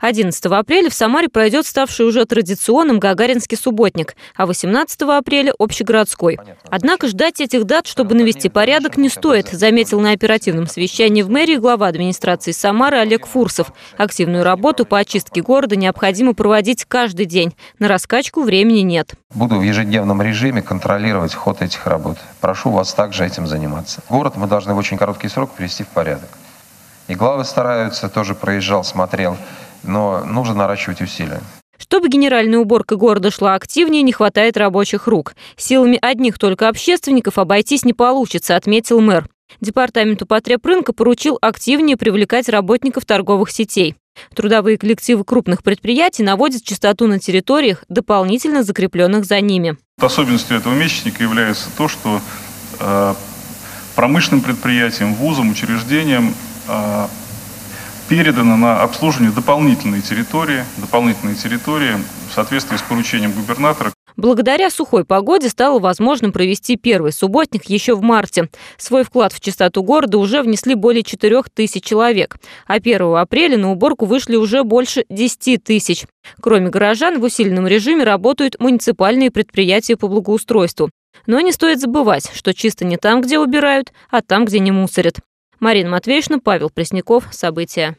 11 апреля в Самаре пройдет ставший уже традиционным Гагаринский субботник, а 18 апреля – общегородской. Однако ждать этих дат, чтобы навести порядок, не стоит, заметил на оперативном совещании в мэрии глава администрации Самары Олег Фурсов. Активную работу по очистке города необходимо проводить каждый день. На раскачку времени нет. Буду в ежедневном режиме контролировать ход этих работ. Прошу вас также этим заниматься. Город мы должны в очень короткий срок привести в порядок. И главы стараются, тоже проезжал, смотрел но нужно наращивать усилия. Чтобы генеральная уборка города шла активнее, не хватает рабочих рук. Силами одних только общественников обойтись не получится, отметил мэр. Департаменту потребрынка поручил активнее привлекать работников торговых сетей. Трудовые коллективы крупных предприятий наводят чистоту на территориях, дополнительно закрепленных за ними. Особенностью этого месячника является то, что э, промышленным предприятиям, вузам, учреждениям передано на обслуживание дополнительные территории, дополнительные территории в соответствии с поручением губернатора. Благодаря сухой погоде стало возможным провести первый субботник еще в марте. Свой вклад в чистоту города уже внесли более 4 тысяч человек, а 1 апреля на уборку вышли уже больше 10 тысяч. Кроме горожан, в усиленном режиме работают муниципальные предприятия по благоустройству. Но не стоит забывать, что чисто не там, где убирают, а там, где не мусорят. Марина Матвеевна, Павел Пресняков. События.